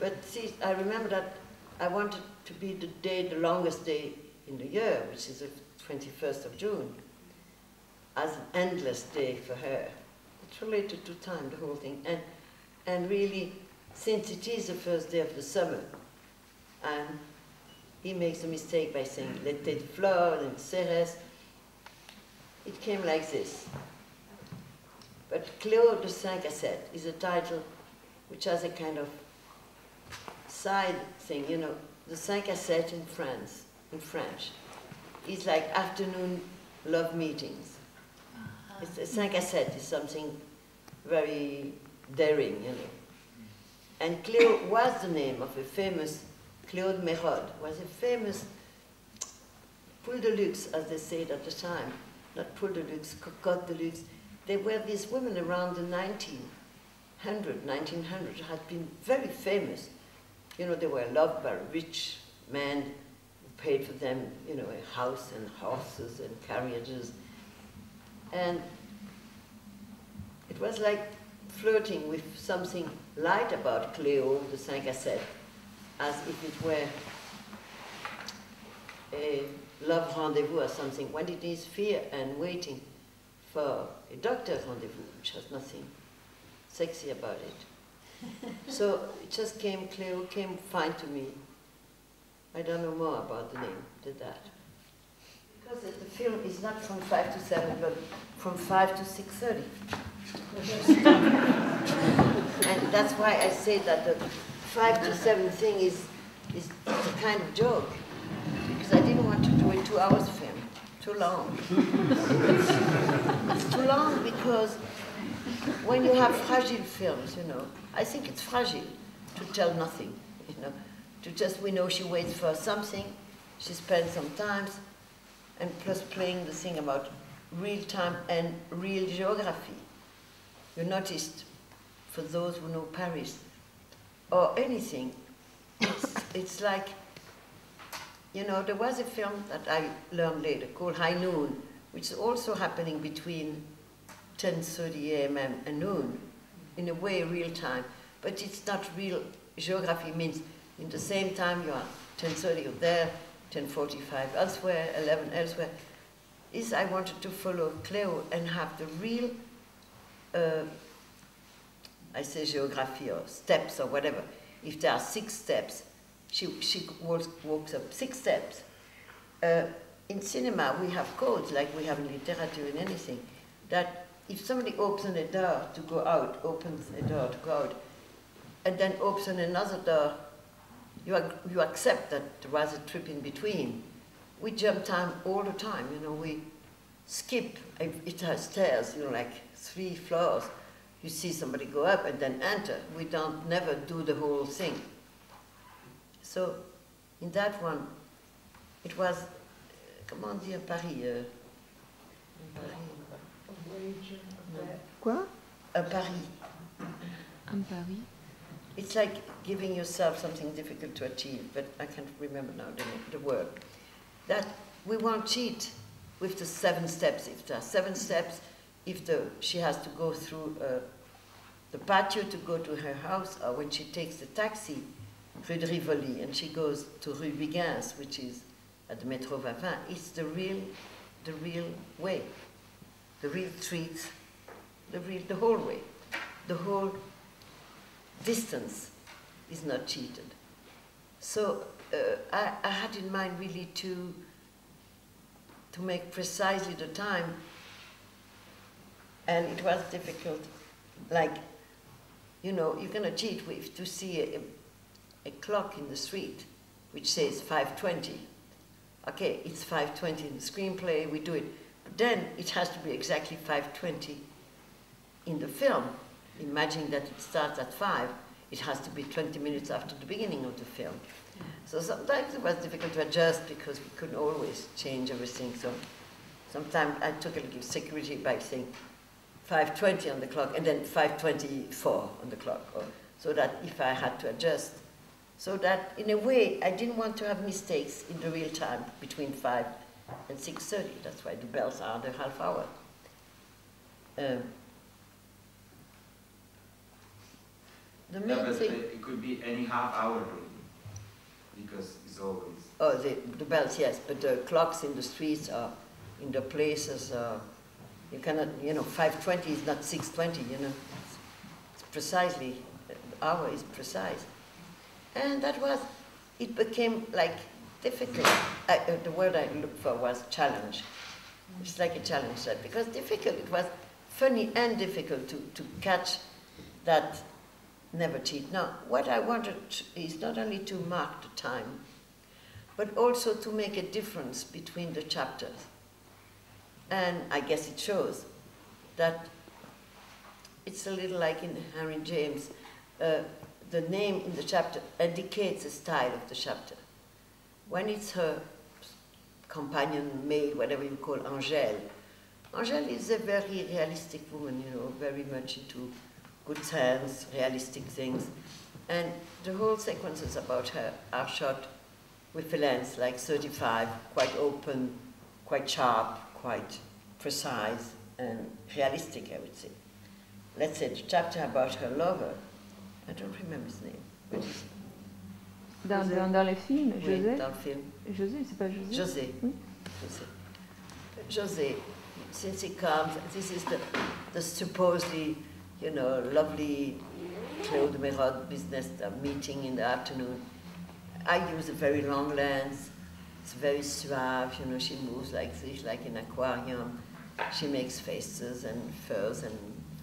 But see, I remember that I wanted to be the day, the longest day in the year, which is the 21st of June, as an endless day for her. It's related to time, the whole thing. And, and really, since it is the first day of the summer, and he makes a mistake by saying l'été de fleurs and Ceres, it came like this. But Cléo de Sept is a title which has a kind of side thing, you know, the Cinq à Sept in France, in French, is like afternoon love meetings. Uh-huh. It's, a Cinq à Sept is something very daring, you know. And Cléo was the name of a famous, Cléo de Mérode, was a famous poule de luxe, as they said at the time. Not poule de luxe, cocotte de luxe. There were these women around the 1900, 1900, had been very famous. You know, they were loved by rich men who paid for them, you know, a house and horses and carriages. And it was like flirting with something light about de Cinq à Sept, as if it were a love rendezvous or something, when it is fear and waiting for a doctor rendezvous, which has nothing sexy about it. so it just came clear, came fine to me. I don't know more about the name than that. Because the film is not from 5 to 7, but from 5 to 6.30. and that's why I say that the 5 to 7 thing is, is a kind of joke. Because I didn't want to do a two hours film. Too long. it's too long because when you have fragile films, you know, I think it's fragile to tell nothing, you know, to just, we know she waits for something, she spends some time, and plus playing the thing about real time and real geography. You noticed, for those who know Paris, or anything, it's, it's like, you know, there was a film that I learned later called High Noon, which is also happening between 10.30 a.m. and noon, in a way real time, but it's not real, geography means in the same time you are 10.30 you're there, 10.45 elsewhere, 11 elsewhere, is I wanted to follow Cleo and have the real, uh, I say geography or steps or whatever. If there are six steps, she, she walks, walks up six steps. Uh, in cinema, we have codes like we have in literature and anything, that if somebody opens a door to go out, opens a door to go out, and then opens another door, you, you accept that there was a trip in between. We jump time all the time, you know, we skip, it has stairs, you know, like three floors. You see somebody go up and then enter. We don't never do the whole thing. So in that one, it was, comment dire Paris, uh, Paris. Quoi? A Paris. Un Paris. It's like giving yourself something difficult to achieve, but I can't remember now the, the word. That we won't cheat with the seven steps. If there are seven steps, if the, she has to go through uh, the patio to go to her house, or when she takes the taxi, Rue de Rivoli, and she goes to Rue Huyghens, which is at the Métro Vavin, it's the real, the real way, the real streets, the real, the whole way, the whole distance is not cheated. So uh, I, I, had in mind really to, to make precisely the time, and it was difficult. Like, you know, you're going to cheat with to see a, a clock in the street which says 520. Okay, it's 520 in the screenplay, we do it. Then it has to be exactly 520 in the film. Imagine that it starts at 5, it has to be 20 minutes after the beginning of the film. So sometimes it was difficult to adjust because we couldn't always change everything. So sometimes I took a little security by saying 5.20 on the clock and then 5.24 on the clock. Or, so that if I had to adjust, so that in a way I didn't want to have mistakes in the real time between 5 and 6.30. That's why the bells are the half hour. Um, The main but thing, it could be any half hour really, because it's always. oh, the, the bells, yes, but the clocks in the streets are, in the places, uh, you cannot, you know, five twenty is not six twenty, you know. It's it's precisely, the hour is precise. And that was, it became like difficult. Uh, the word I looked for was challenge. It's like a challenge that, because difficult, it was funny and difficult to, to catch that never cheat. Now, what I wanted is not only to mark the time, but also to make a difference between the chapters. And I guess it shows that it's a little like in Henry James. Uh, the name in the chapter indicates the style of the chapter. When it's her companion, maid, whatever you call Angèle, Angèle is a very realistic woman, you know, very much into good sense, realistic things. And the whole sequences about her are shot with a lens like 35, quite open, quite sharp, quite precise, and realistic, I would say. Let's say the chapter about her lover, I don't remember his name. Dans, dans, dans le film, Oui, José. dans le film. José, c'est pas José José. Oui. José. José, since he comes, this is the, the supposedly, you know, lovely Cléo de Mérode business meeting in the afternoon. I use a very long lens. It's very suave, you know, she moves like this, like an aquarium. She makes faces and furs and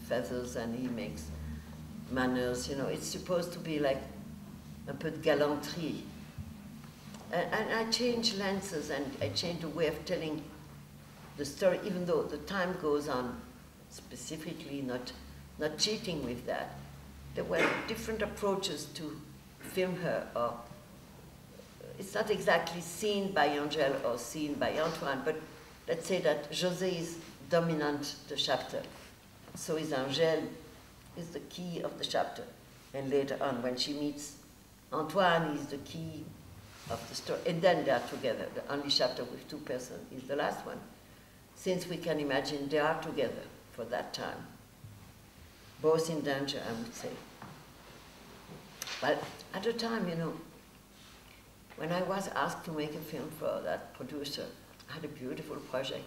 feathers, and he makes manners, you know. It's supposed to be like un peu de galanterie. And, and I change lenses and I change the way of telling the story, even though the time goes on, specifically not, not cheating with that. There were different approaches to film her, or it's not exactly seen by Angèle or seen by Antoine, but let's say that José is dominant the chapter. So is Angèle is the key of the chapter. And later on, when she meets Antoine, is the key of the story. And then they are together. The only chapter with two persons is the last one. Since we can imagine they are together for that time. Both in danger, I would say. But at the time, you know, when I was asked to make a film for that producer, I had a beautiful project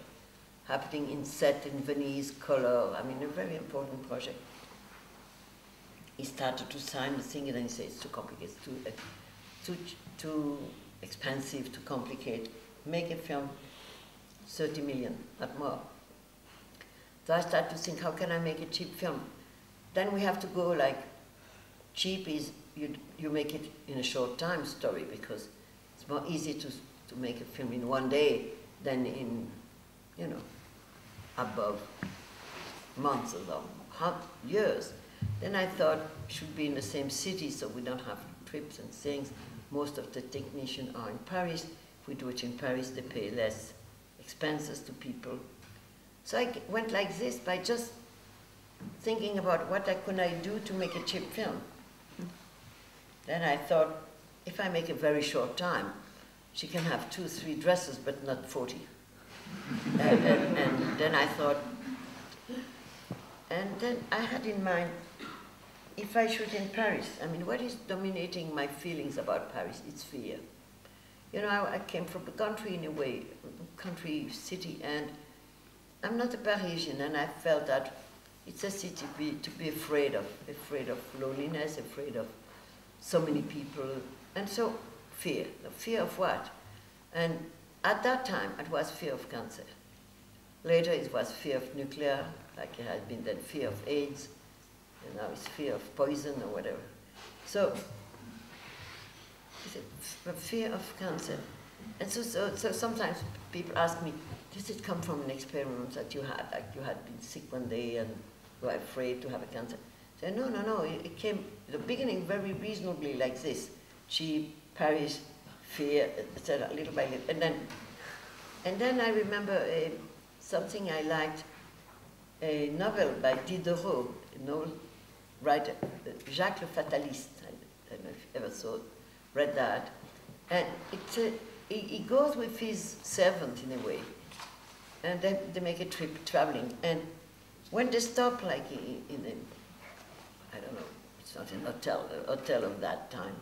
happening in set in Venice, color, I mean, a very important project. He started to sign the thing and then he said, it's too complicated, too, uh, too, too expensive, too complicated. Make a film, 30 million, not more. So I started to think, how can I make a cheap film? Then we have to go like, cheap is, you, you make it in a short time story because it's more easy to, to make a film in one day than in, you know, above months or years. Then I thought should be in the same city so we don't have trips and things. Most of the technicians are in Paris. If we do it in Paris, they pay less expenses to people. So I went like this by just thinking about what I could I do to make a cheap film. Then I thought, if I make a very short time, she can have two, three dresses, but not 40. and, and, and then I thought, and then I had in mind, if I shoot in Paris, I mean, what is dominating my feelings about Paris? It's fear. You know, I, I came from the country in a way, country city, and I'm not a Parisian, and I felt that it's a city to be, to be afraid of, afraid of loneliness, afraid of so many people, and so fear. Fear of what? And at that time, it was fear of cancer. Later, it was fear of nuclear, like it had been then fear of AIDS, and now it's fear of poison or whatever. So, fear of cancer. And so, so, so sometimes people ask me, does it come from an experiment that you had? Like you had been sick one day and you were afraid to have a cancer? I no, no, no, it, came the beginning very reasonably like this. She, Paris, fear, etc., little by little. And then, and then I remember uh, something I liked, a novel by Diderot, old writer, Jacques le Fataliste. I don't know if you ever saw, read that. And it's a, he, goes with his servant in a way, and then they make a trip traveling. And when they stop, like in, a, I don't know, It's not an hotel, a hotel of that time.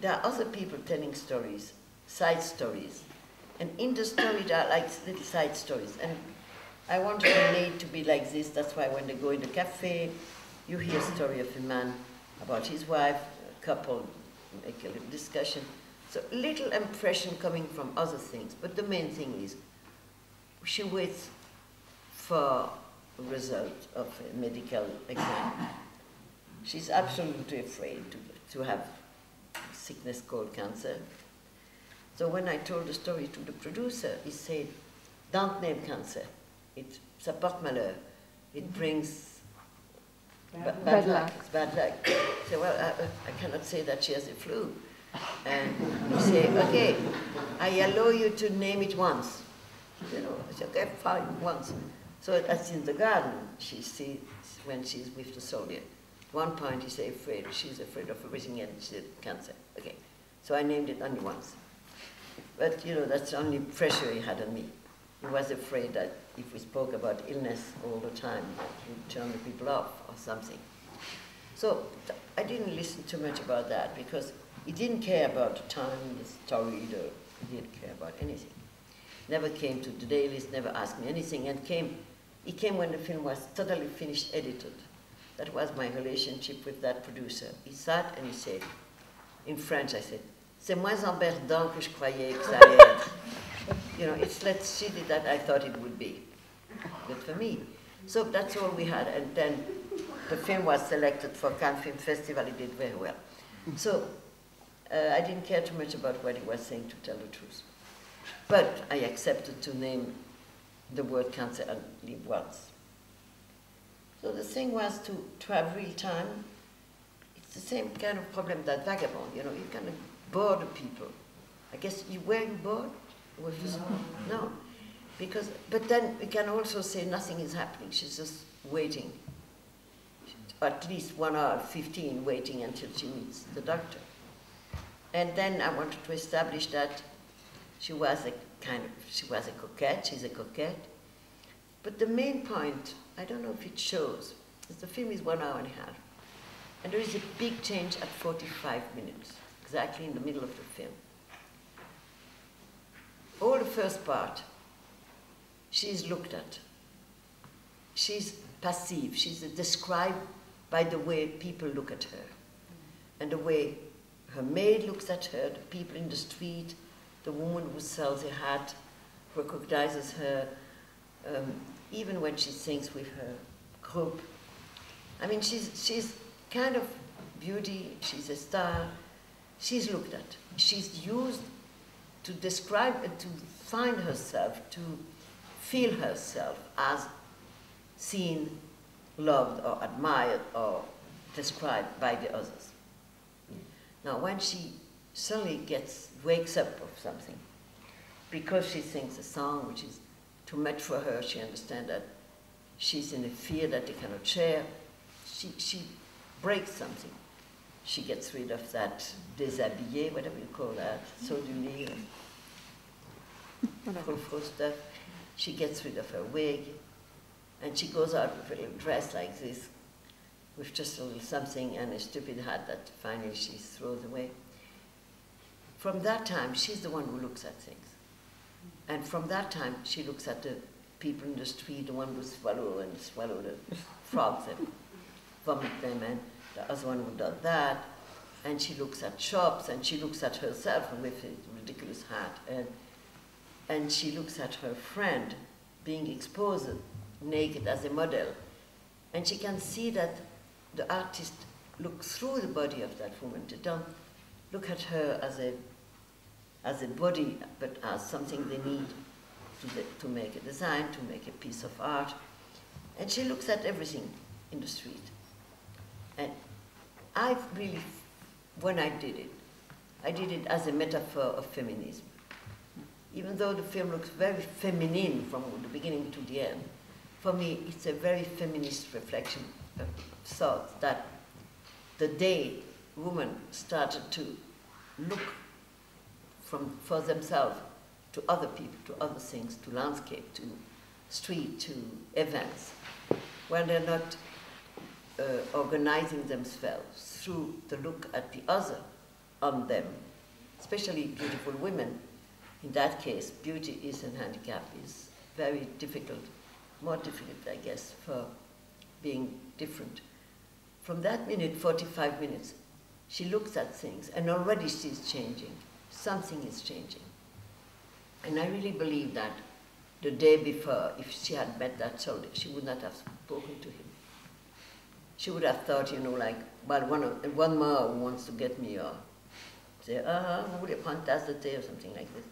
There are other people telling stories, side stories. And in the story, there are like little side stories. And I wanted the maid to be like this. That's why when they go in the cafe, you hear a story of a man about his wife, a couple make a little discussion. So little impression coming from other things. But the main thing is she waits for a result of a medical exam. She's absolutely afraid to, to have sickness called cancer. So when I told the story to the producer, he said, don't name cancer. It, ça porte malheur. It brings ba- bad, Bad luck. luck. It's bad luck. So well, I, I cannot say that she has the flu. And you say, okay, I allow you to name it once. You know, I said, okay, fine, once. So that's in the garden. She sees when she's with the soldier. One point he said, afraid, she's afraid of everything, and she said, cancer. Okay. So I named it only once. But, you know, that's the only pressure he had on me. He was afraid that if we spoke about illness all the time, would turn the people off or something. So I didn't listen too much about that because he didn't care about the time, the story, the, he didn't care about anything. Never came to the dailies, never asked me anything, and came, he came when the film was totally finished, edited. That was my relationship with that producer. He sat and he said, in French, I said, c'est moins emmerdant que je croyais que ça allait être. You know, it's less shitty that I thought it would be. Good for me. So that's all we had. And then the film was selected for Cannes Film Festival. It did very well. So uh, I didn't care too much about what he was saying, to tell the truth. But I accepted to name the word cancer and leave once. So the thing was to, to have real time. It's the same kind of problem that Vagabond, you know, you kind of bore the people. I guess you were you bored? With this? No. Because, but then we can also say nothing is happening. She's just waiting. At least one hour, 15, waiting until she meets the doctor. And then I wanted to establish that she was a kind of, she was a coquette, she's a coquette. But the main point, I don't know if it shows, is the film is one hour and a half. And there is a big change at 45 minutes, exactly in the middle of the film. All the first part, she's looked at. She's passive. She's described by the way people look at her. And the way her maid looks at her, the people in the street, the woman who sells a hat recognizes her, um, even when she sings with her group. I mean, she's, she's kind of beauty, she's a star, she's looked at. She's used to describe and to find herself, to feel herself as seen, loved, or admired, or described by the others. Now, when she suddenly gets, wakes up of something, because she sings a song which is too much for her, she understands that she's in a fear that they cannot share, she, she breaks something. She gets rid of that déshabillé, whatever you call that, so du lit, frou stuff. She gets rid of her wig, and she goes out with a little dress like this, with just a little something and a stupid hat that finally she throws away. From that time, she's the one who looks at things. And from that time, she looks at the people in the street, the one who swallow and swallow the frogs and vomit them, and the other one who does that. And she looks at shops, and she looks at herself with a ridiculous hat, and and she looks at her friend being exposed naked as a model, and she can see that the artist looks through the body of that woman. They don't look at her as a as a body, but as something they need to, the, to make a design, to make a piece of art. And she looks at everything in the street. And I really, when I did it, I did it as a metaphor of feminism. Even though the film looks very feminine from the beginning to the end, for me it's a very feminist reflection of thought that the day women started to look from, for themselves to other people, to other things, to landscape, to street, to events, when they're not uh, organizing themselves through the look at the other on them, especially beautiful women. In that case, beauty is a handicap, is very difficult, more difficult, I guess, for being different. From that minute, 45 minutes, she looks at things and already she's changing. Something is changing. And I really believe that the day before, if she had met that soldier, she would not have spoken to him. She would have thought, you know, like, well, one, of, one more wants to get me, or say, vous voulez prendre tasse de thé, or something like this.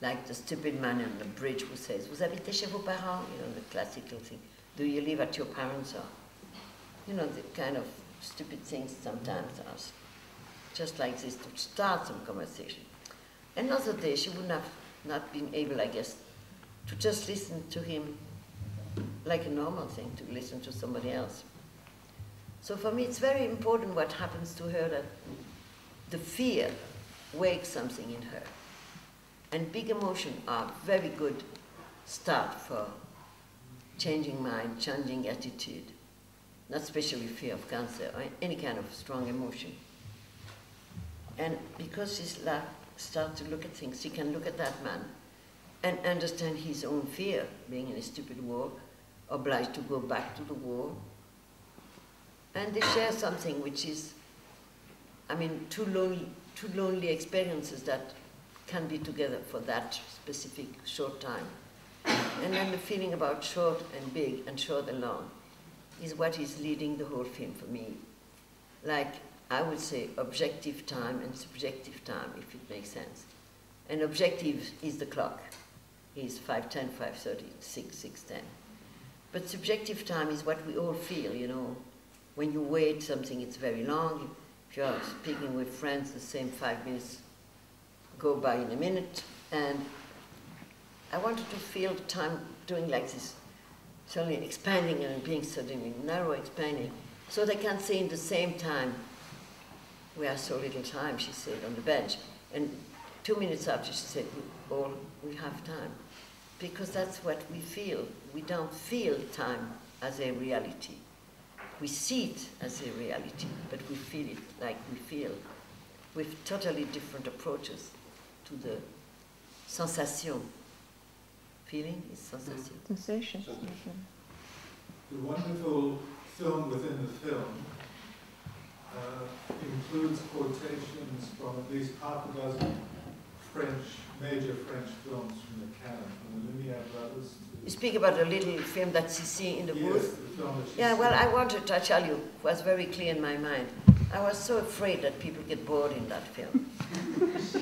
Like the stupid man on the bridge who says, vous habitez chez vos parents? You know, the classical thing. Do you live at your parents' or? You know, the kind of stupid things sometimes are just like this to start some conversation. Another day, she would have not been able, I guess, to just listen to him like a normal thing, to listen to somebody else. So for me, it's very important what happens to her that the fear wakes something in her. And big emotions are very good start for changing mind, changing attitude, not especially fear of cancer or any kind of strong emotion. And because she's like, start to look at things, she can look at that man and understand his own fear, being in a stupid war, obliged to go back to the war. And they share something which is, I mean, two lonely, two lonely experiences that can be together for that specific short time. And then the feeling about short and big and short and long is what is leading the whole film for me. Like, I would say objective time and subjective time, if it makes sense. And objective is the clock, is 5.10, 5.30, 6, 6.10. But subjective time is what we all feel, you know. When you wait something, it's very long. If you're speaking with friends, the same five minutes go by in a minute. And I wanted to feel the time doing like this, suddenly expanding and being suddenly narrow expanding, so they can say in the same time, we have so little time, she said, on the bench. And two minutes after, she said, we all, we have time. Because that's what we feel. We don't feel time as a reality. We see it as a reality, but we feel it like we feel, with totally different approaches to the sensation. Feeling is sensation. Sensation. The wonderful film within the film uh, includes quotations from at least half a dozen French, major French films from the canon, from the Lumiere brothers. You speak about the little film that you see in the Yes, booth? the film that she Yeah, well. I wanted to tell you, it was very clear in my mind. I was so afraid that people get bored in that film.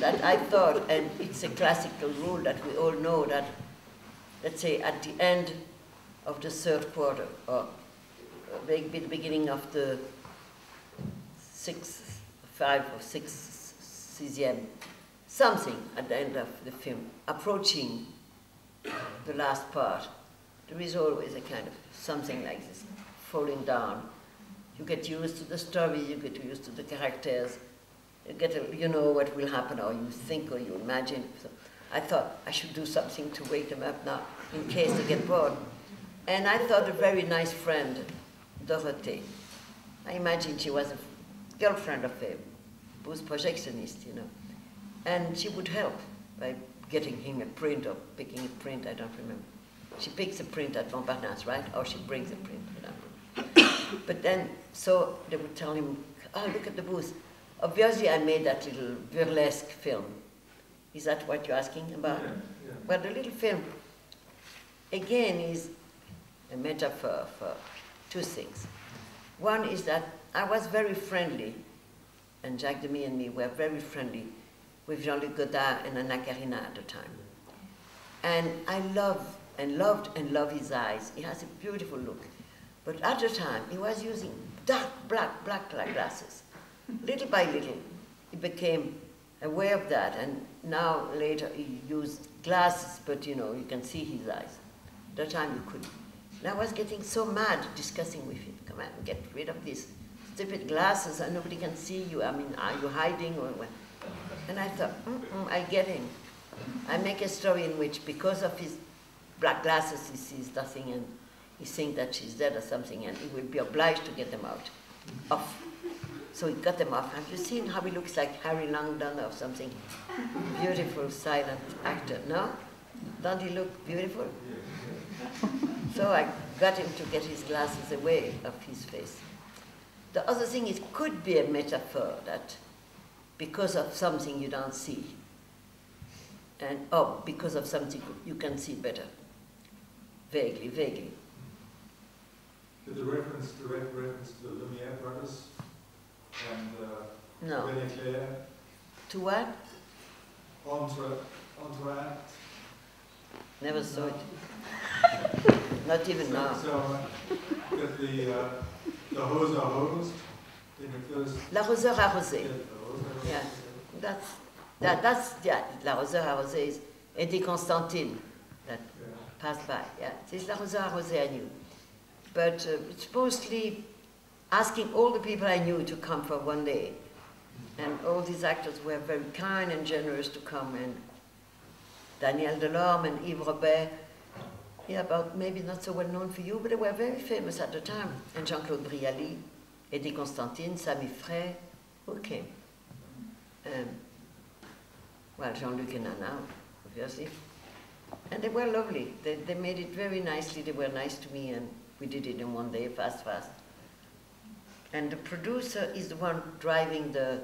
that I thought, and it's a classical rule that we all know that, let's say, at the end of the third quarter, or the the beginning of the sixth, five or six, sixième, something at the end of the film, approaching the last part, there is always a kind of something like this, falling down. You get used to the story, you get used to the characters, you get, a, you know what will happen, or you think or you imagine. So I thought I should do something to wake them up now, in case they get bored. And I thought a very nice friend, Dorothée. I imagine she was a girlfriend of a booth projectionist, you know. And she would help by getting him a print or picking a print, I don't remember. She picks a print at Montparnasse, right? Or she brings a print, I don't know. but then, so they would tell him, oh, look at the booth. Obviously, I made that little burlesque film. Is that what you're asking about? Yeah, yeah. Well, the little film, again, is a metaphor for two things. One is that I was very friendly, and Jacques Demy and me were very friendly with Jean-Luc Godard and Anna Karina at the time. And I love and loved and love his eyes. He has a beautiful look. But at the time, he was using dark black, black like glasses. Little by little, he became aware of that, and now later he used glasses, but you know, you can see his eyes. At the time you couldn't. And I was getting so mad discussing with him, come on, get rid of these stupid glasses and nobody can see you. I mean, are you hiding or what? And I thought, mm-mm, I get him. I make a story in which, because of his black glasses, he sees nothing, and he thinks that she's dead or something, and he will be obliged to get them out, off. So he got them off. Have you seen how he looks like Harry Langdon or something? Beautiful silent actor, no? Don't he look beautiful? So I got him to get his glasses away of his face. The other thing is could be a metaphor that because of something you don't see, and oh, because of something you can see better. Vaguely, vaguely. Did the reference, direct reference to the Lumiere brothers and uh, No. René Clair, To what? Entre, Entr'acte? Never saw it. Not even So, now. so uh, the, uh, the hose are hosed in the first. Yeah. That's, that, that's, yeah, l'arroseur arrosé is Eddie Constantine that passed by. Yeah, it's this l'arroseur arrosé I knew. But uh, it's mostly asking all the people I knew to come for one day. And all these actors were very kind and generous to come. And Danièle Delorme and Yves Robert, yeah, about maybe not so well known for you, but they were very famous at the time. And Jean-Claude Brialy, Eddie Constantine, Sami Frey, who came? Um, well, Jean-Luc and Anna, obviously. And they were lovely. They, they made it very nicely. They were nice to me, and we did it in one day, fast, fast. And the producer is the one driving the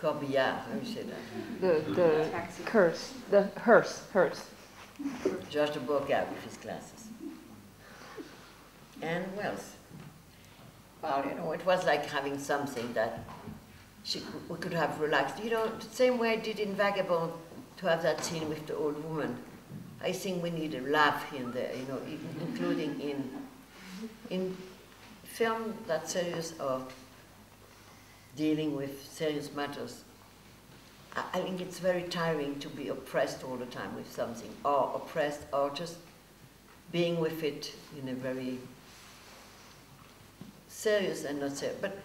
corbillard, how you say that? The, the curse, the hearse, hearse. Georges de with his glasses. And else? Well, you know, it was like having something that she, we could have relaxed. You know, the same way I did in Vagabond to have that scene with the old woman. I think we need a laugh here and there, you know, in- including in, in film that's serious or dealing with serious matters. I, I think it's very tiring to be oppressed all the time with something, or oppressed, or just being with it in a very serious and not serious. But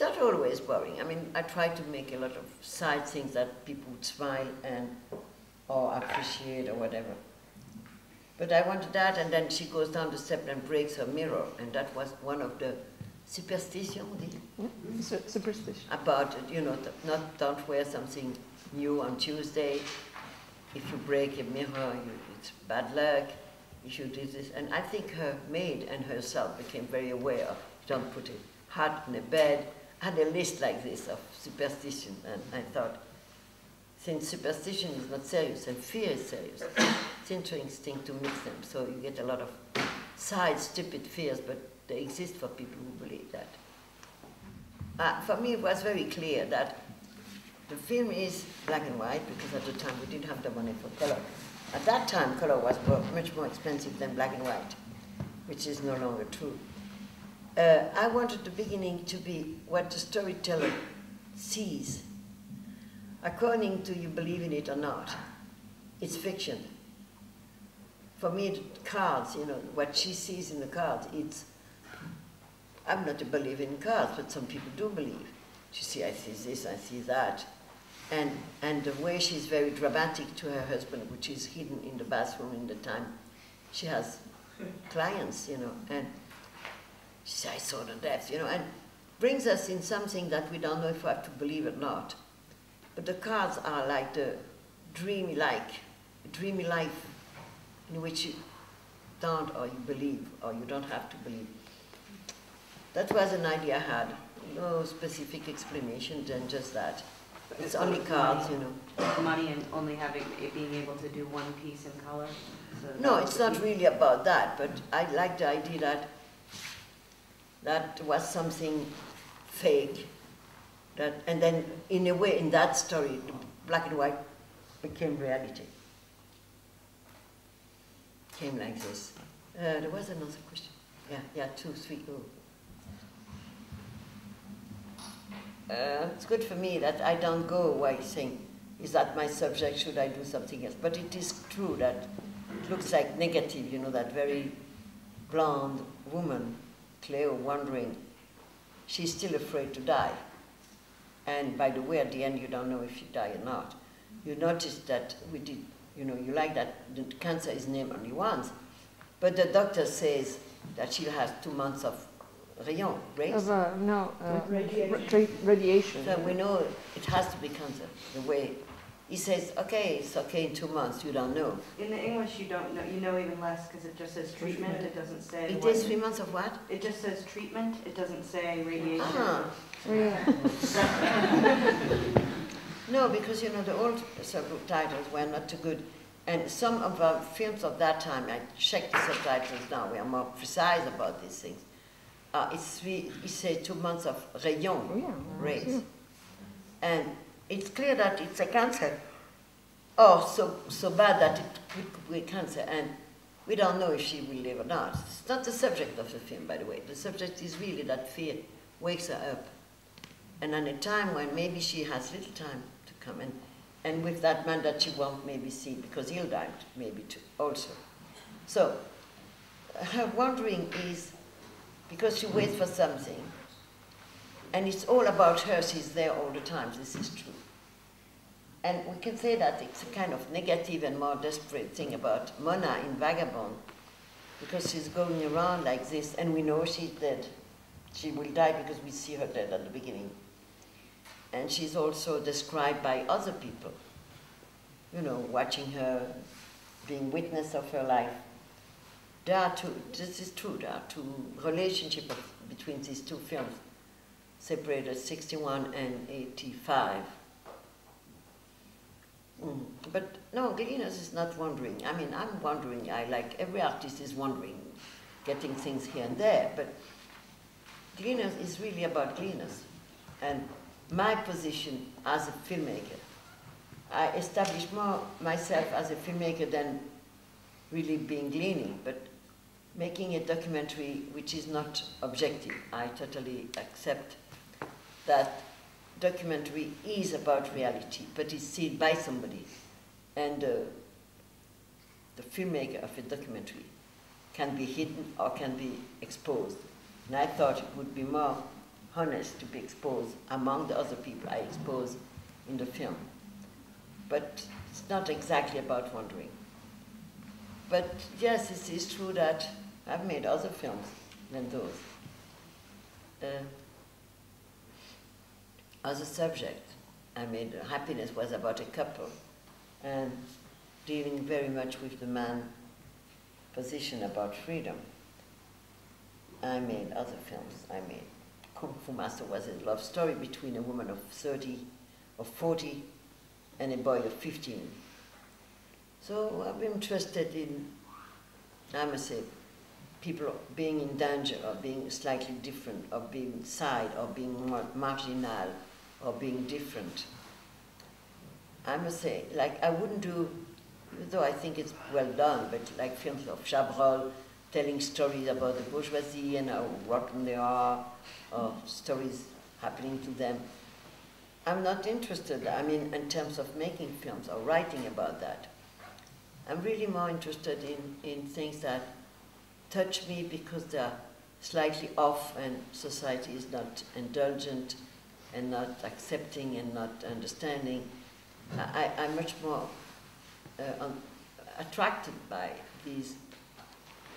it's not always boring. I mean, I try to make a lot of side things that people would smile and or appreciate or whatever. But I wanted that, and then she goes down the step and breaks her mirror, and that was one of the superstition, the mm-hmm. Su- Superstition. about, you know, not, don't wear something new on Tuesday. If you break a mirror, you, it's bad luck. You should do this. And I think her maid and herself became very aware of, don't put a hat in a bed. Had a list like this of superstition, and I thought, since superstition is not serious and fear is serious, it's interesting to mix them. So you get a lot of side stupid fears, but they exist for people who believe that. Uh, for me, it was very clear that the film is black and white because at the time we didn't have the money for color. At that time, color was much more expensive than black and white, which is no longer true. Uh, I wanted the beginning to be what the storyteller sees, according to you believe in it or not. It's fiction. For me, the cards, you know, what she sees in the cards, it's I'm not a believer in cards, but some people do believe. She see, I see this, I see that. And, and the way she's very dramatic to her husband, which is hidden in the bathroom in the time she has clients, you know, and she I saw the death, you know, and brings us in something that we don't know if we have to believe or not. But the cards are like the dreamy like, dreamy life in which you don't or you believe or you don't have to believe. That was an idea I had. No specific explanation than just that. It's only cards, you know. Money and only having, it being able to do one piece in color? so No, it's not really about that, but I like the idea that that was something fake. That, and then, in a way, in that story, black and white became reality. Came like this. Uh, there was another question. Yeah, yeah, two, three, oh. Uh, it's good for me that I don't go while saying, is that my subject, should I do something else? But it is true that it looks like negative, you know, that very blonde woman, Cleo, wondering, she's still afraid to die. And by the way, at the end, you don't know if she die or not. You notice that we did, you know, you like that the cancer is named only once, But the doctor says that she has two months of rayon, rays. Of, uh, no, uh, Radiation. radiation. So we know it has to be cancer, the way, he says, okay, it's okay in two months, you don't know. In the English, you don't know, you know even less because it just says treatment, it doesn't say. It what- is three months of what? It just says treatment, it doesn't say radiation. Ah, Oh, yeah. no, because you know, the old subtitles were not too good. And some of our films of that time, I checked the subtitles now, we are more precise about these things. Uh, it's three, it says two months of Oh, rayon, yeah. rays. yeah. And it's clear that it's a cancer. Oh, so, so bad that it could be cancer. And we don't know if she will live or not. It's not the subject of the film, by the way. The subject is really that fear wakes her up. And at a time when maybe she has little time to come in, and with that man that she won't maybe see because he'll die maybe too also. So her wondering is because she waits for something, and it's all about her, she's there all the time, this is true. And we can say that it's a kind of negative and more desperate thing about Mona in Vagabond, because she's going around like this, and we know she's dead. She will die because we see her dead at the beginning. And she's also described by other people, you know, watching her, being witness of her life. There are two, this is true, there are two relationships between these two films, separated 61 and 85. Mm. But no, Gleaners is not wandering. I mean, I'm wandering. I like every artist is wandering, getting things here and there. But Gleaners is really about Gleaners. And my position as a filmmaker, I established more myself as a filmmaker than really being gleaning, but making a documentary which is not objective. I totally accept that documentary is about reality, but it's seen by somebody. And uh, the filmmaker of a documentary can be hidden or can be exposed. And I thought it would be more honest to be exposed among the other people I expose in the film. But it's not exactly about wandering. But yes, it is true that I've made other films than those. Uh, as a subject, I mean, Happiness was about a couple and dealing very much with the man position about freedom. I made other films. I made Kung Fu Master was a love story between a woman of 30 or 40 and a boy of 15. So I'm interested in, I must say, people being in danger or being slightly different or being side or being mar marginal or being different. I must say, like I wouldn't do, though I think it's well done, but like films of Chabrol telling stories about the bourgeoisie and how rotten they are, or stories happening to them. I'm not interested, I mean, in terms of making films or writing about that. I'm really more interested in, in things that touch me because they're slightly off and society is not indulgent and not accepting and not understanding. I, I'm much more uh, un- attracted by these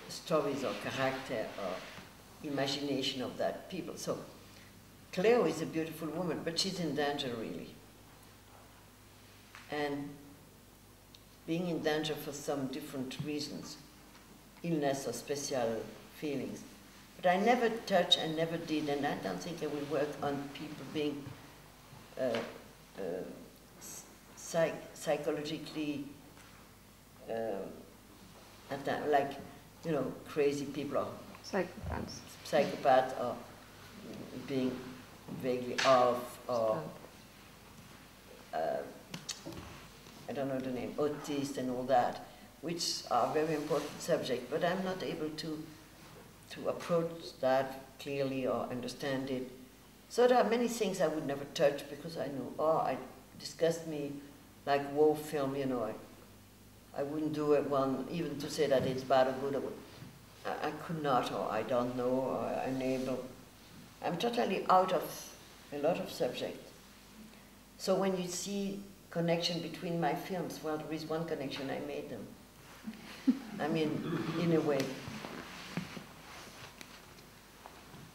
stories or character or imagination of that people. So Cleo is a beautiful woman, but she's in danger really. And being in danger for some different reasons, illness or special feelings. But I never touch and never did, and I don't think I will work on people being uh, uh, psych- psychologically atta- like, you know, crazy people or Psychopaths. psychopath or being vaguely off or uh, I don't know the name, autist and all that, which are very important subjects, but I'm not able to to approach that clearly or understand it. So there are many things I would never touch because I know, oh, it disgusts me like war film, you know. I, I wouldn't do it one, even to say that it's bad or good. I, I, could not, or I don't know, or unable. I'm totally out of a lot of subjects. So when you see connection between my films, well, there is one connection, I made them. I mean, in a way.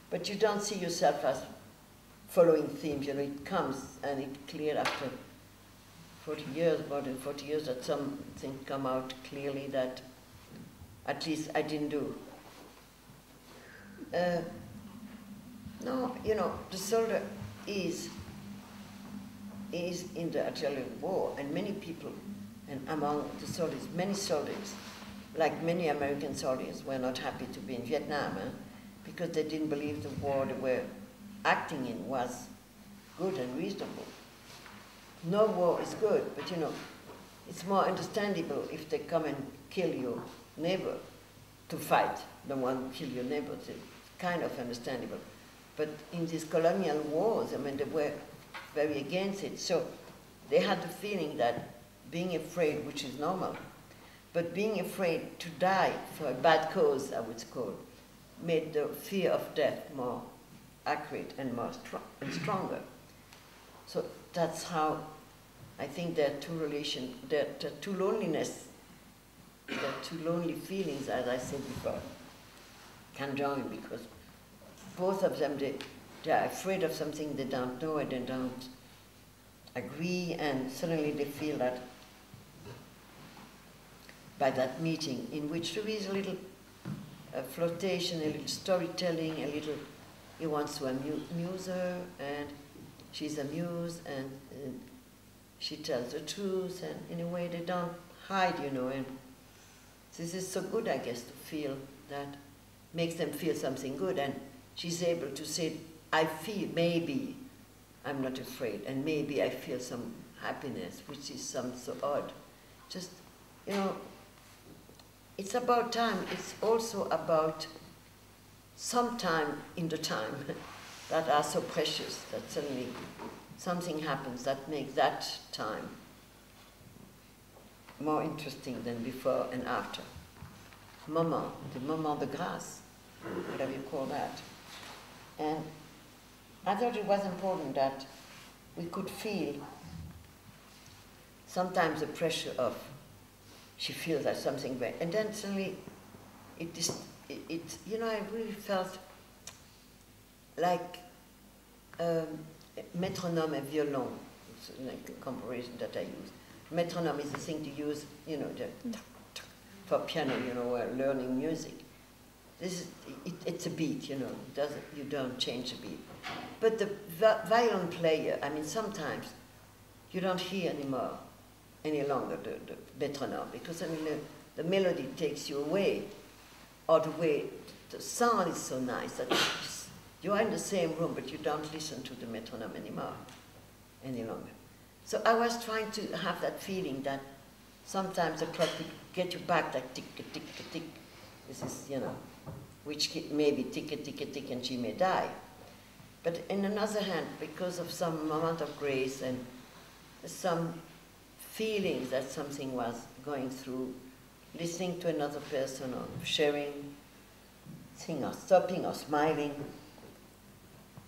But you don't see yourself as following themes, you know, it comes and it clear after 40 years, more than 40 years, that something come out clearly that at least I didn't do. Uh, no, you know, the soldier is is in the Algerian war, and many people, and among the soldiers, many soldiers, like many American soldiers, were not happy to be in Vietnam eh, because they didn't believe the war they were acting in was good and reasonable. No war is good, but you know, it's more understandable if they come and kill your neighbor to fight than one kill your neighbor. It's kind of understandable. But in these colonial wars, I mean, they were very against it. So they had the feeling that being afraid, which is normal, but being afraid to die for a bad cause, I would call, made the fear of death more accurate and more str- and stronger. So that's how I think there are two relations, there are two loneliness, there are two lonely feelings, as I said before, can join because both of them, they, they are afraid of something they don't know and they don't agree, and suddenly they feel that by that meeting, in which there is a little uh, flirtation, a little storytelling, a little, he wants to amuse her, and she's amused, and, and she tells the truth, and in a way they don't hide, you know, and this is so good, I guess, to feel that makes them feel something good, and she's able to say, I feel maybe I'm not afraid, and maybe I feel some happiness, which is some so odd. Just, you know, it's about time. It's also about some time in the time that are so precious that suddenly something happens that makes that time more interesting than before and after. Moment, the moment de grâce, whatever you call that. And I thought it was important that we could feel sometimes the pressure of she feels that something very, and then suddenly it just, it, it, you know, I really felt like um, metronome and violon, it's like a comparison that I use. Metronome is the thing to use, you know, the, for piano, you know, or learning music. This is, it, it's a beat, you know, doesn't, you don't change the beat. But the vi- violin player, I mean, sometimes you don't hear anymore, any longer the, the metronome, because I mean, the, the melody takes you away, or the way the sound is so nice that you are in the same room, but you don't listen to the metronome anymore, any longer. So I was trying to have that feeling that sometimes the clock could get you back, like tick, tick, tick, tick. This is, you know, which maybe tick, tick, tick, and she may die. But in another hand, because of some amount of grace and some feelings that something was going through, listening to another person or sharing, thing or stopping or smiling,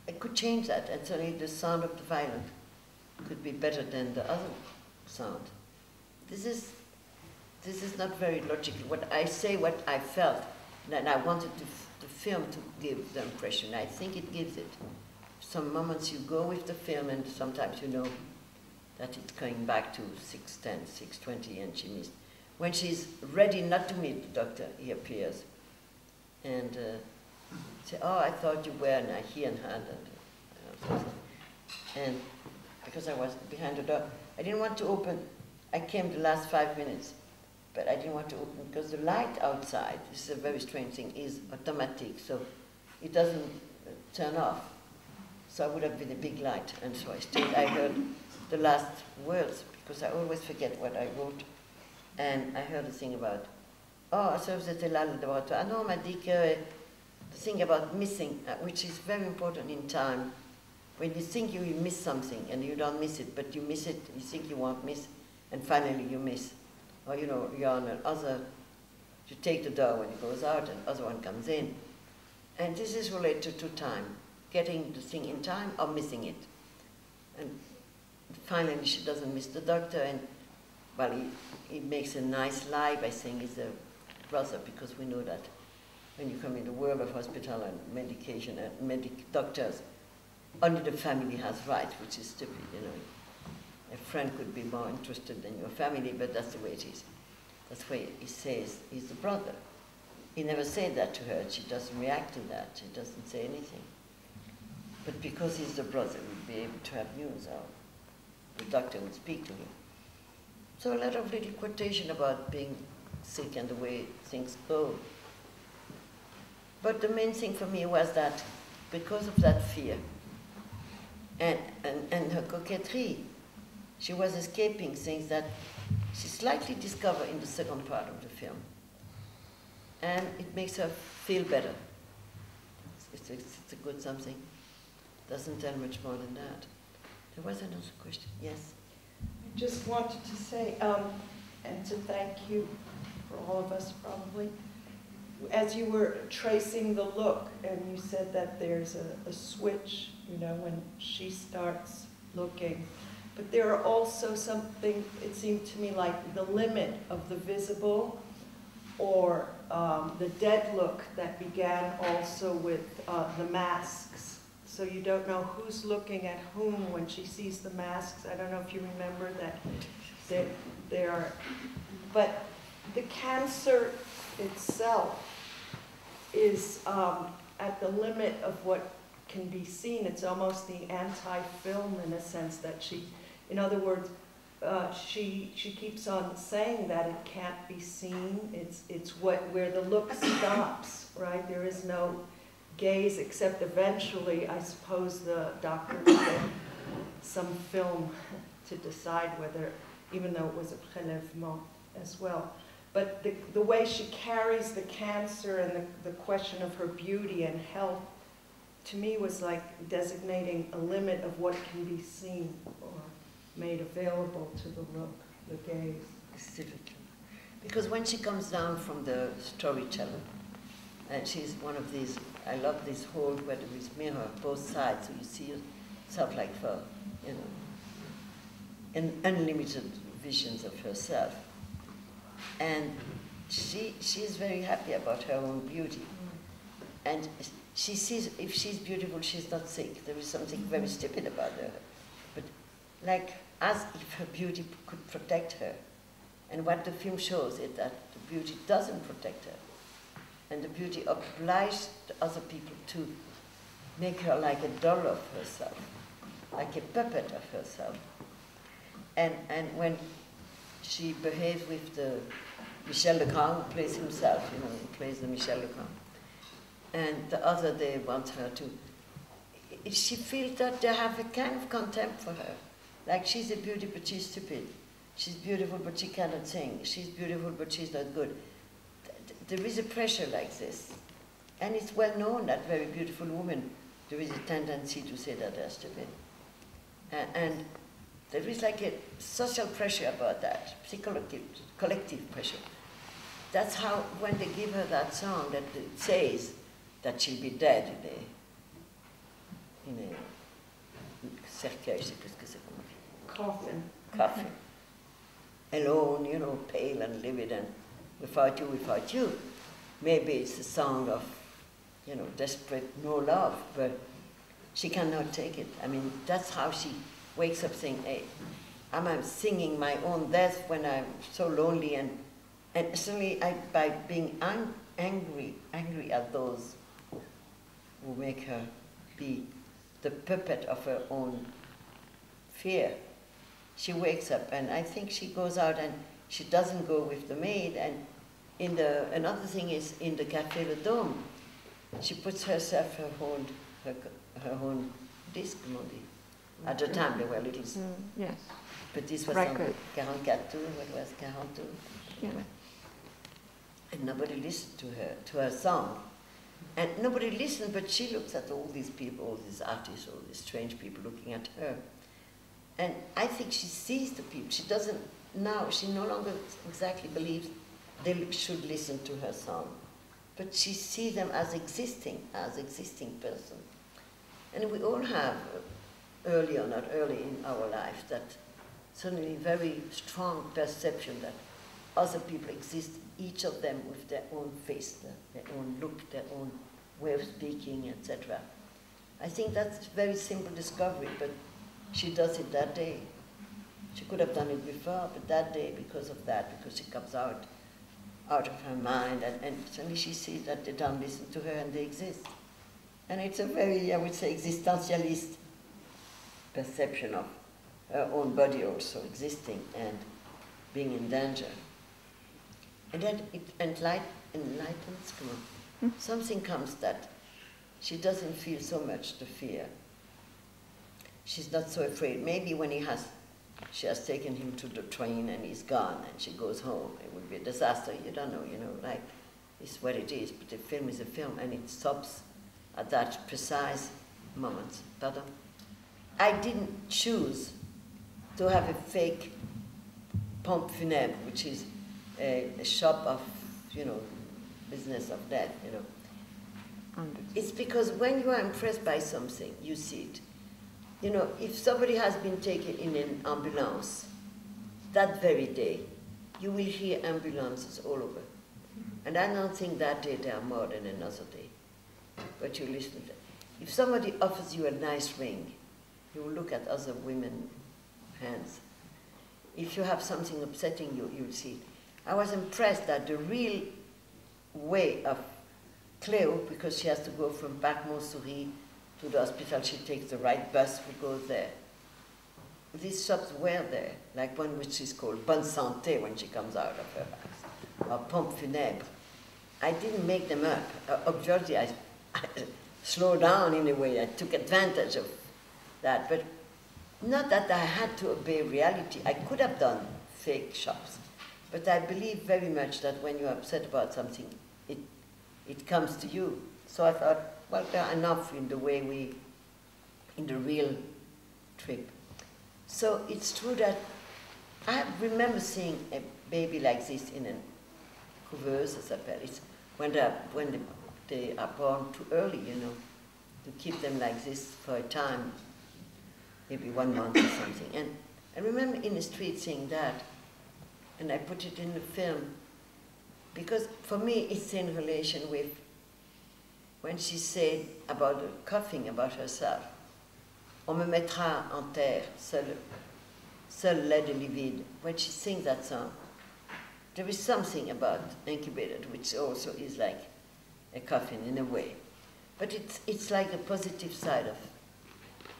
it could change that. And suddenly the sound of the violin could be better than the other sound. This is, this is not very logical. What I say, what I felt, and I wanted to, the film to give the impression. I think it gives it. Some moments you go with the film, and sometimes you know that it's going back to 610, 620, and she missed. When she's ready not to meet the doctor, he appears and uh, say, "Oh, I thought you were," I he and her, and, uh, and because I was behind the door, I didn't want to open. I came the last five minutes, but I didn't want to open because the light outside, this is a very strange thing, is automatic, so it doesn't uh, turn off. So I would have been a big light, and so I stayed. I heard the last words because I always forget what I wrote, and I heard a thing about, oh, ça vous étiez là le laboratoire. Ah non, on m'a dit the thing about missing, uh, which is very important in time, when you think you miss something and you don't miss it, but you miss it, you think you won't miss, and finally you miss. Or you know, you're on another, you take the door when it goes out and other one comes in. And this is related to time, getting the thing in time or missing it. And finally she doesn't miss the doctor and well he, he makes a nice lie by saying he's a brother because we know that when you come in the world of hospital and medication and medic doctors, only the family has rights, which is stupid, you know. A friend could be more interested than your family, but that's the way it is. That's why he says he's the brother. He never said that to her. She doesn't react to that. She doesn't say anything. But because he's the brother, we'll be able to have news, or the doctor would speak to him. So a lot of little quotation about being sick and the way things go. But the main thing for me was that because of that fear and, and, and her coquetry, she was escaping things that she slightly discovered in the second part of the film. And it makes her feel better. It's, it's, it's a good something. Doesn't tell much more than that. There was another question. Yes. I just wanted to say, um, and to thank you for all of us probably. As you were tracing the look, and you said that there's a, a switch, you know, when she starts looking. But there are also something, it seemed to me like the limit of the visible or um, the dead look that began also with uh, the masks. So you don't know who's looking at whom when she sees the masks. I don't know if you remember that there, are, but the cancer itself is um, at the limit of what can be seen. It's almost the anti-film in a sense that she, in other words, uh, she she keeps on saying that it can't be seen. It's it's what where the look stops, right? There is no gaze except eventually, I suppose the doctor get some film to decide whether, even though it was a prélèvement as well. But the, the way she carries the cancer and the, the question of her beauty and health, to me was like designating a limit of what can be seen or made available to the look, the gaze. Specifically. Because when she comes down from the storyteller, and she's one of these, I love this hold where there is mirror both sides, so you see yourself like for, you know, an unlimited visions of herself. And she, she is very happy about her own beauty. And she sees if she's beautiful, she's not sick. There is something very stupid about her. But like as if her beauty could protect her. And what the film shows is that the beauty doesn't protect her. And the beauty obliged other people to make her like a doll of herself, like a puppet of herself. And, and when she behaves with the Michel Legrand, who plays himself, you know, he plays the Michel Legrand. And the other, they want her to, she feels that they have a kind of contempt for her. Like she's a beauty, but she's stupid. She's beautiful, but she cannot sing. She's beautiful, but she's not good. There is a pressure like this. And it's well known that very beautiful women, there is a tendency to say that they're stupid. And, and there is like a social pressure about that, psychological, collective pressure. That's how, when they give her that song that says that she'll be dead in a, in a cercueil, je sais plus que c'est qu'on. Coffin. coffin. Alone, you know, pale and livid and without you, without you. Maybe it's a song of, you know, desperate no love, but she cannot take it. I mean, that's how she wakes up saying, hey, am I singing my own death when I'm so lonely and and suddenly I, by being ang- angry, angry at those who make her be the puppet of her own fear, she wakes up and I think she goes out and she doesn't go with the maid and in the another thing is in the Café Le Dôme, she puts herself her own her, her own disc movie. At the time there were little Mm, yes. but this was Record. on 44 tours, what was 42? Yeah. And nobody listened to her, to her song. And nobody listened, but she looks at all these people, all these artists, all these strange people looking at her. And I think she sees the people. She doesn't now, she no longer exactly believes they should listen to her song. But she sees them as existing, as existing person. And we all have, early or not early in our life, that suddenly very strong perception that other people exist each of them with their own face, their, own look, their own way of speaking, etc. I think that's very simple discovery, but she does it that day. She could have done it before, but that day, because of that, because she comes out, out of her mind, and, and suddenly she sees that they don't listen to her and they exist. And it's a very, I would say, existentialist perception of her own body also existing and being in danger. And then it enlight, enlightens, come on. Hmm? Something comes that she doesn't feel so much the fear. She's not so afraid. Maybe when he has, she has taken him to the train and he's gone and she goes home, it would be a disaster. You don't know, you know, like it's what it is. But the film is a film and it stops at that precise moment. Pardon? I didn't choose to have a fake pompe funèbre, which is a, a shop of, you know, business of death, you know. It's because when you are impressed by something, you see it. You know, if somebody has been taken in an ambulance, that very day, you will hear ambulances all over. And I don't think that day there are more than another day. But you listen to If somebody offers you a nice ring, you will look at other women's hands. If you have something upsetting you, you'll see. I was impressed that the real way of Cléo, because she has to go from Parc Montsouris to the hospital, she takes the right bus, we go there. These shops were there, like one which is called Bonne Santé when she comes out of her house, or Pompe Funèbre. I didn't make them up. Uh, obviously, I, I slowed down in a way. I took advantage of that, but not that I had to obey reality. I could have done fake shops, but I believe very much that when you're upset about something, it it comes to you. So I thought, well, there are enough in the way we, in the real trip. So it's true that I remember seeing a baby like this in a couveuse, as s'appelle. It's when, when they are born too early, you know, to keep them like this for a time, maybe one month or something. And I remember in the street seeing that, and I put it in the film because for me it's in relation with when she said about coughing about herself. On me mettra en terre, seul, seul lait de livide. When she sings that song, there is something about incubated which also is like a coffin in a way. But it's, it's like the positive side of,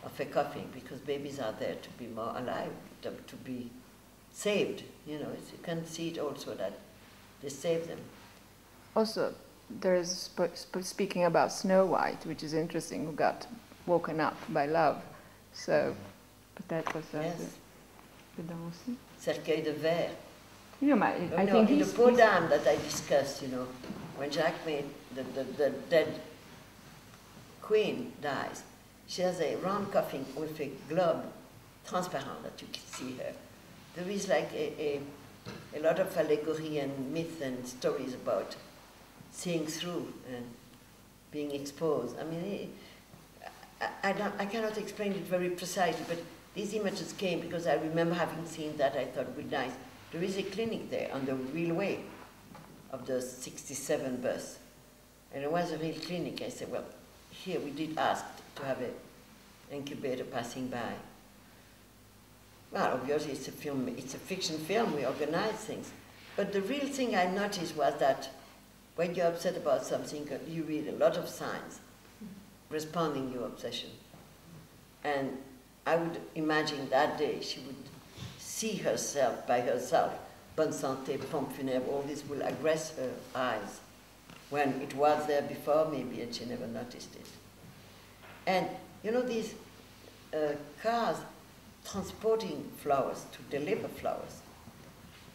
of a coffin because babies are there to be more alive, to, to be saved. You know, you can see it also that they save them. Also, there's sp- sp- speaking about Snow White, which is interesting, who got woken up by love. So, peut-être ça. Uh, yes. c'est dedans aussi. Cercueil de verre. You know, my, Oh, I no, think in the he's- d'Âne that I discussed, you know, when Jacques made the, the, the dead queen dies, she has a round coffin with a globe transparent that you can see her. There is like a, a, a lot of allegory and myth and stories about seeing through and being exposed. I mean, I, I, don't, I cannot explain it very precisely, but these images came because I remember having seen that. I thought, would nice. There is a clinic there on the real way of the 67 bus. And it was a real clinic. I said, well, here we did ask to have an incubator passing by. Well, obviously it's a film, it's a fiction film, we organize things. But the real thing I noticed was that when you're upset about something, you read a lot of signs responding your obsession. And I would imagine that day she would see herself by herself, bonne santé, pompe funèbre, all this will aggress her eyes when it was there before maybe and she never noticed it. And you know these uh, cars transporting flowers to deliver flowers.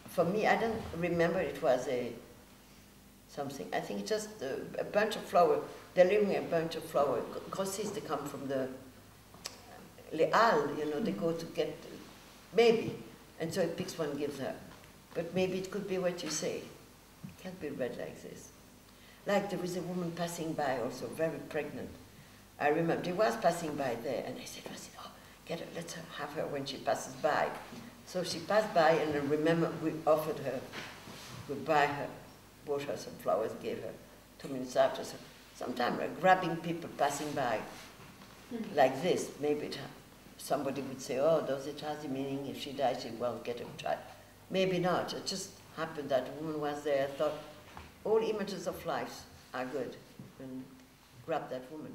For me, I don't remember it was a something. I think it's just a, a bunch of flower, delivering a bunch of flower. Grossistes, they come from the Les Halles, you know, they go to get, maybe. And so it picks one, gives her. But maybe it could be what you say. It can't be read like this. Like there was a woman passing by also, very pregnant. I remember, she was passing by there, and I said, I said, oh, get her, let's have her when she passes by. So she passed by, and I remember we offered her, we buy her bought her some flowers, gave her two minutes after. So sometimes grabbing people passing by mm-hmm. like this, maybe it, somebody would say, oh, does it has a meaning? If she dies, she won't get a child. Maybe not. It just happened that a woman was there. I thought all images of life are good. And grab that woman.